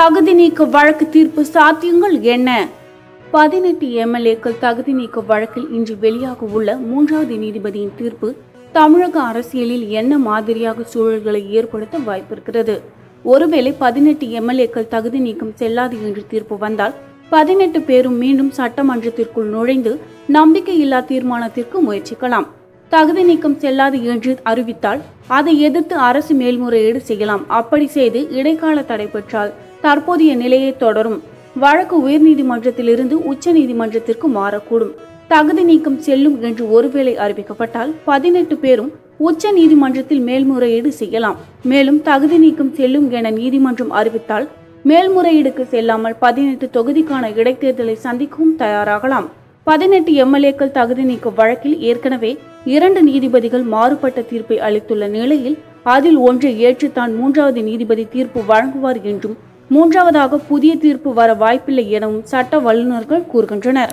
தகுதி நீக்க வழக்கு தீர்ப்பு சாத்தியங்கள் என்ன? பதினெட்டு எம்எல்ஏக்கள் தகுதி நீக்க வழக்கில் இன்று வெளியாக உள்ள மூன்றாவது நீதிபதியின் தீர்ப்பு தமிழக அரசியலில் என்ன மாதிரியாக சூழல்களை ஏற்படுத்த வாய்ப்பிருக்கிறது? ஒருவேளை பதினெட்டு எம்எல்ஏக்கள் தகுதி நீக்கம் செல்லாது என்று தீர்ப்பு வந்தால் பதினெட்டு பேரும் மீண்டும் சட்டமன்றத்திற்குள் நுழைந்து நம்பிக்கையில்லா தீர்மானத்திற்கு முயற்சிக்கலாம். தகுதி நீக்கம் செல்லாது என்று அறிவித்தால் அதை எதிர்த்து அரசு மேல்முறையீடு செய்யலாம். அப்படி செய்து இடைக்கால தடை பெற்றால் தற்போதைய நிலையை தொடரும். வழக்கு உயர்நீதிமன்றத்திலிருந்து உச்ச நீதிமன்றத்திற்கு மாறக்கூடும். தகுதி நீக்கம் செல்லும் என்று ஒருவேளை அறிவிக்கப்பட்டால் பதினெட்டு பேரும் உச்ச நீதிமன்றத்தில் மேல்முறையீடு செய்யலாம். மேலும் தகுதி நீக்கம் செல்லும் என நீதிமன்றம் அறிவித்தால் மேல்முறையீடுக்கு செல்லாமல் பதினெட்டு தொகுதிக்கான இடைத்தேர்தலை சந்திக்கவும் தயாராகலாம். பதினெட்டு எம்எல்ஏக்கள் தகுதி நீக்க வழக்கில் ஏற்கனவே இரண்டு நீதிபதிகள் மாறுபட்ட தீர்ப்பை அளித்துள்ள நிலையில் அதில் ஒன்றை ஏற்று தான் மூன்றாவது நீதிபதி தீர்ப்பு வழங்குவார் என்றும் மூன்றாவதாக புதிய தீர்ப்பு வர வாய்ப்பில்லை எனவும் சட்ட வல்லுநர்கள் கூறுகின்றனர்.